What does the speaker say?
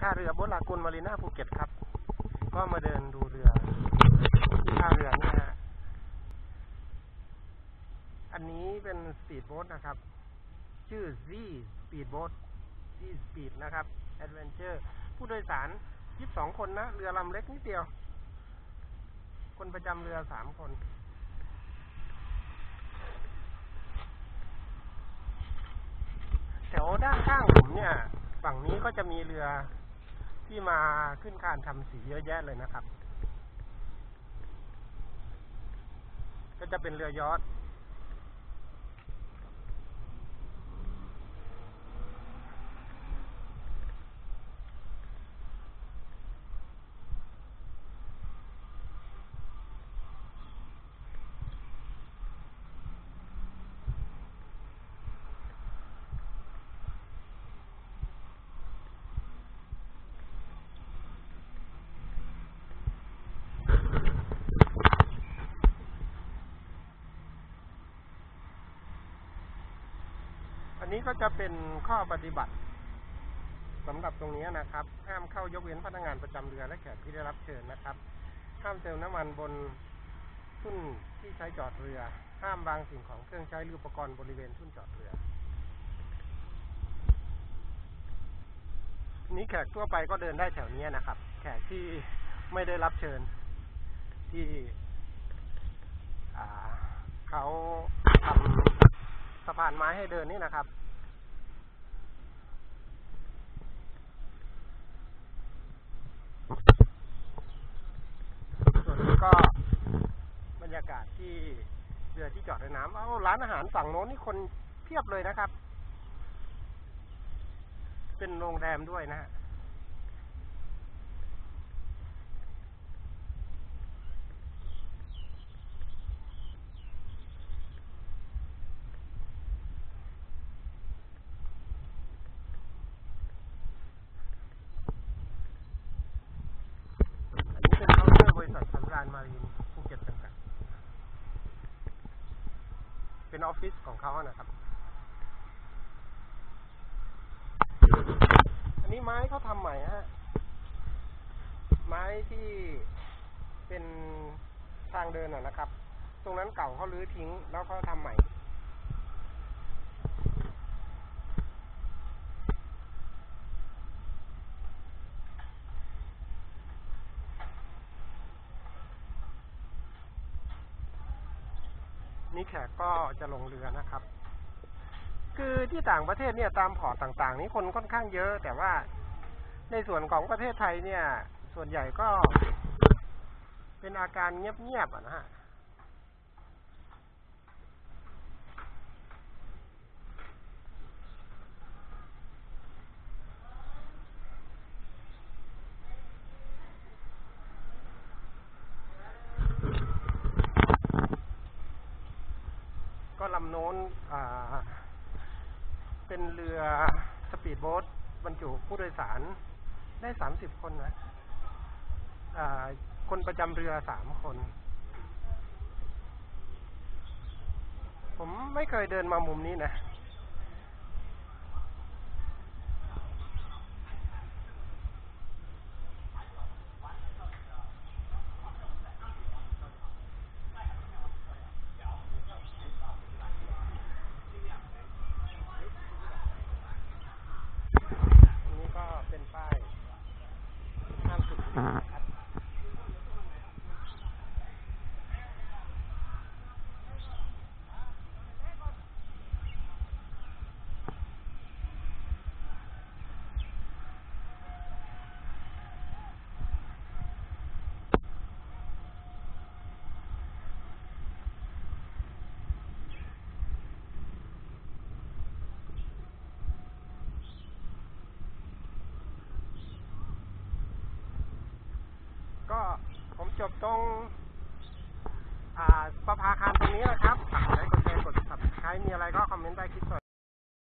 ท่าเรือโบ๊ทลากูนมารีน่าภูเก็ตครับ ก็มาเดินดูเรือที่ท่าเรือนี่ฮะอันนี้เป็นสปีดโบ๊ทนะครับ ชื่อ Z Speed Boat Z Speed นะครับ Adventure ผู้โดยสาร 22 คนนะ เรือลำเล็กนิดเดียว คนประจำเรือ 3 คนแถวด้านข้างผมเนี่ย ฝั่งนี้ก็จะมีเรือ ที่มาขึ้นคานทำสีเยอะแยะเลยนะครับ ก็จะเป็นเรือยอท อั นี้ก็จะเป็นข้อปฏิบัติสำหรับตรงนี้นะครับ ห้ามเข้ายกเว้นพนักงานประจำเรือและแขกที่ได้รับเชิญนะครับ ห้ามเติมน้ำมันบนทุ่นที่ใช้จอดเรือ ห้ามวางสิ่งของเครื่องใช้หรืออุปกรณ์บริเวณทุ่นจอดเรือ นี้แขกทั่วไปก็เดินได้แถวนี้นะครับ แขกที่ไม่ได้รับเชิญที่เขาทำสะพานไม้ให้เดินนี่นะครับ ส่วนนี้ก็บรรยากาศที่เรือที่จอดในน้ำเอาร้านอาหารฝั่งโน้นนี่คนเพียบเลยนะครับ เป็นโรงแรมด้วยนะฮะ อันนี้เป็นเคาน์เตอร์บริษัทสำราญมารีนภูเก็ตจำกัด เป็นออฟฟิศของเขานะครับ อันนี้ไม้เขาทำใหม่ฮะ ไม้ที่เป็นทางเดินอะนะครับ ตรงนั้นเก่าเขารื้อทิ้งแล้วเขาทำใหม่ นี่แขกก็จะลงเรือนะครับ คือที่ต่างประเทศเนี่ยตามพอร์ตต่าง ๆ นี้คนค่อนข้างเยอะ แต่ว่าในส่วนของประเทศไทยเนี่ย ส่วนใหญ่ก็เป็นอาการเงียบๆนะฮะ ก็ลำโน้นเป็นเรือสปีดโบ๊ทบรรจุผู้โดยสารได้สามสิบคนนะคนประจำเรือสามคน ผมไม่เคยเดินมามุมนี้นะ อันนี้ก็เป็นป้ายห้ามสูบบุหรี่นะครับ ก็ผม จบตรงอ่าประภาคารตรงนี้นะครับฝากกดไลค์กดแชร์กด subscribe มีอะไรก็คอมเมนต์ใต้คลิปก่วน